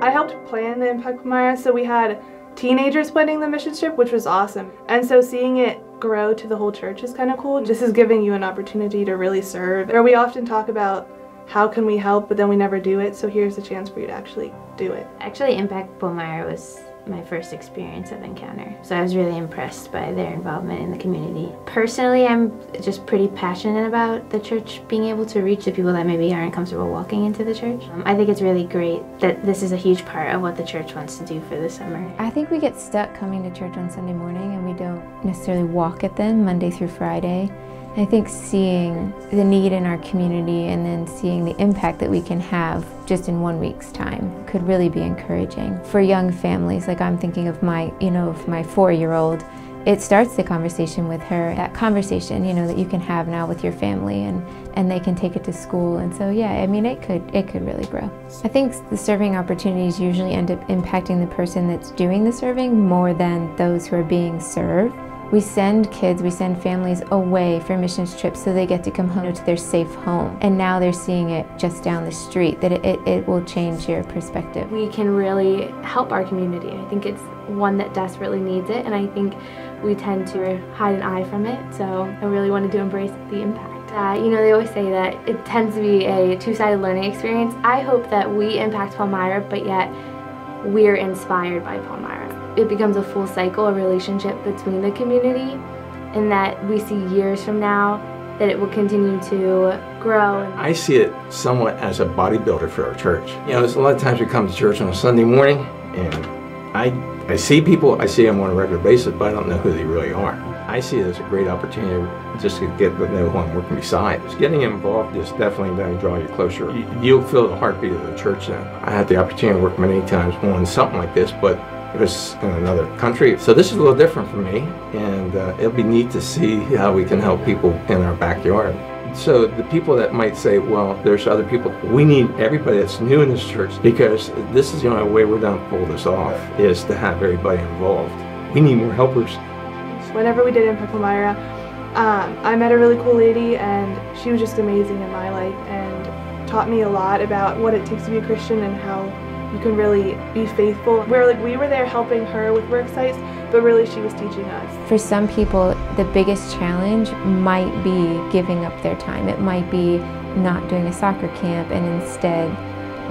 I helped plan the Impact Palmyra, so we had teenagers planning the mission trip, which was awesome. And so seeing it grow to the whole church is kind of cool. This is giving you an opportunity to really serve. Or we often talk about how can we help, but then we never do it. So here's a chance for you to actually do it. Actually, Impact Palmyra was my first experience of Encounter. So I was really impressed by their involvement in the community. Personally, I'm just pretty passionate about the church being able to reach the people that maybe aren't comfortable walking into the church. Um, I think it's really great that this is a huge part of what the church wants to do for the summer. I think we get stuck coming to church on Sunday morning and we don't necessarily walk at them Monday through Friday. I think seeing the need in our community and then seeing the impact that we can have just in one week's time could really be encouraging. For young families, like I'm thinking of my, you know, of my four-year-old, it starts the conversation with her, that conversation, you know, that you can have now with your family and, and they can take it to school. And so, yeah, I mean, it could, it could really grow. I think the serving opportunities usually end up impacting the person that's doing the serving more than those who are being served. We send kids, we send families away for missions trips so they get to come home to their safe home. And now they're seeing it just down the street, that it, it, it will change your perspective. We can really help our community. I think it's one that desperately needs it, and I think we tend to hide an eye from it, so I really wanted to embrace the impact. Uh, you know, they always say that it tends to be a two-sided learning experience. I hope that we impact Palmyra, but yet we're inspired by Palmyra it becomes a full cycle, a relationship between the community, and that we see years from now that it will continue to grow. I see it somewhat as a bodybuilder for our church. You know, there's a lot of times we come to church on a Sunday morning, and I, I see people, I see them on a regular basis, but I don't know who they really are. I see it as a great opportunity just to get to know who I'm working beside. Just getting involved is definitely going to draw you closer. You, will feel the heartbeat of the church then. I had the opportunity to work many times on something like this, but it was in another country. So this is a little different for me, and uh, it'll be neat to see how we can help people in our backyard. So the people that might say, well, there's other people, we need everybody that's new in this church because this is the only way we're going to pull this off is to have everybody involved. We need more helpers. Whenever we did Impact Palmyra, um, I met a really cool lady and she was just amazing in my life and taught me a lot about what it takes to be a Christian and how you can really be faithful. Where like we were there helping her with work sites, but really she was teaching us. For some people, the biggest challenge might be giving up their time. It might be not doing a soccer camp and instead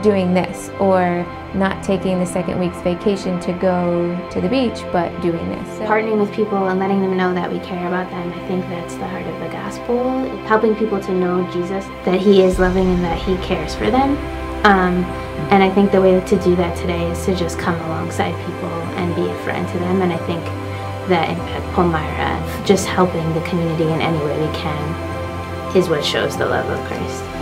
doing this or not taking the second week's vacation to go to the beach but doing this. So Partnering with people and letting them know that we care about them, I think that's the heart of the gospel. Helping people to know Jesus, that he is loving and that he cares for them. Um, and I think the way to do that today is to just come alongside people and be a friend to them. And I think that Impact Palmyra, just helping the community in any way we can, is what shows the love of Christ.